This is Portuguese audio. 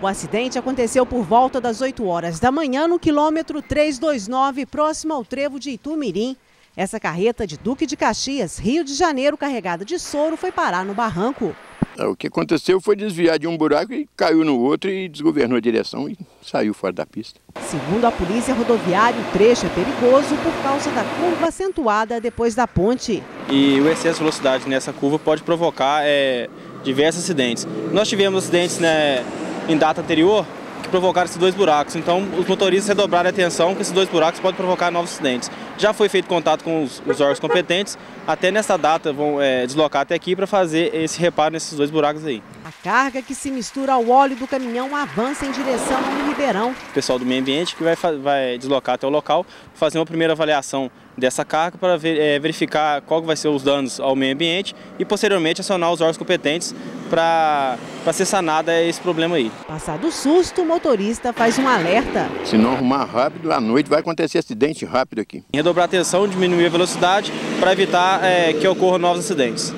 O acidente aconteceu por volta das 8 horas da manhã no quilômetro 329, próximo ao trevo de Itumirim. Essa carreta de Duque de Caxias, Rio de Janeiro, carregada de soro, foi parar no barranco. É, o que aconteceu foi desviar de um buraco e caiu no outro e desgovernou a direção e saiu fora da pista. Segundo a polícia rodoviária, o trecho é perigoso por causa da curva acentuada depois da ponte. E o excesso de velocidade nessa curva pode provocar é, diversos acidentes. Nós tivemos acidentes né, em data anterior que provocaram esses dois buracos. Então, os motoristas redobraram a atenção que esses dois buracos podem provocar novos acidentes. Já foi feito contato com os, os órgãos competentes, até nessa data vão é, deslocar até aqui para fazer esse reparo nesses dois buracos aí. A carga que se mistura ao óleo do caminhão avança em direção ao Ribeirão. O pessoal do meio ambiente que vai, vai deslocar até o local, fazer uma primeira avaliação dessa carga para ver, é, verificar qual vai ser os danos ao meio ambiente e posteriormente acionar os órgãos competentes para ser sanado esse problema aí. Passado o susto, o motorista faz um alerta. Se não arrumar rápido, à noite vai acontecer acidente rápido aqui. Redobrar a atenção, diminuir a velocidade para evitar é, que ocorram novos acidentes.